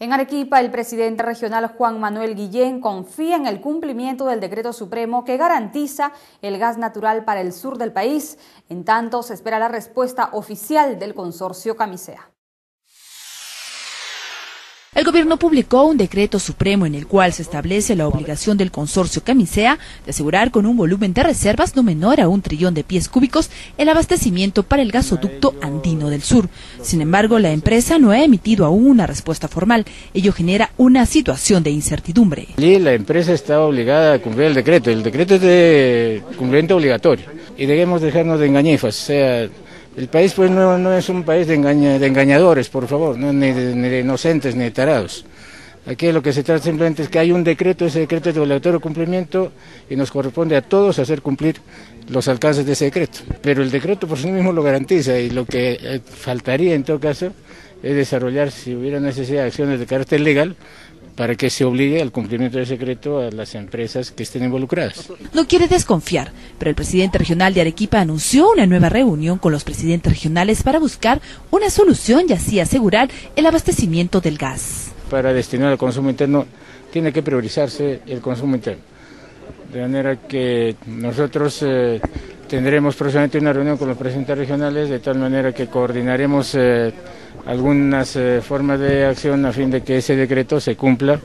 En Arequipa, el presidente regional Juan Manuel Guillén confía en el cumplimiento del decreto supremo que garantiza el gas natural para el sur del país. En tanto, se espera la respuesta oficial del consorcio Camisea. El gobierno publicó un decreto supremo en el cual se establece la obligación del consorcio Camisea de asegurar con un volumen de reservas no menor a un trillón de pies cúbicos el abastecimiento para el gasoducto andino del sur. Sin embargo, la empresa no ha emitido aún una respuesta formal. Ello genera una situación de incertidumbre. la empresa está obligada a cumplir el decreto. El decreto es de cumplimiento obligatorio. Y debemos dejarnos de engañifas. El país pues no, no es un país de, de engañadores, por favor, ni, de, inocentes ni de tarados. Aquí lo que se trata simplemente es que hay un decreto, ese decreto es de obligatorio cumplimiento y nos corresponde a todos hacer cumplir los alcances de ese decreto. Pero el decreto por sí mismo lo garantiza y lo que eh, faltaría en todo caso es desarrollar, si hubiera necesidad de acciones de carácter legal, para que se obligue al cumplimiento del secreto a las empresas que estén involucradas. No quiere desconfiar, pero el presidente regional de Arequipa anunció una nueva reunión con los presidentes regionales para buscar una solución y así asegurar el abastecimiento del gas. Para destinar al consumo interno tiene que priorizarse el consumo interno. De manera que nosotros eh, tendremos próximamente una reunión con los presidentes regionales de tal manera que coordinaremos eh, algunas eh, formas de acción a fin de que ese decreto se cumpla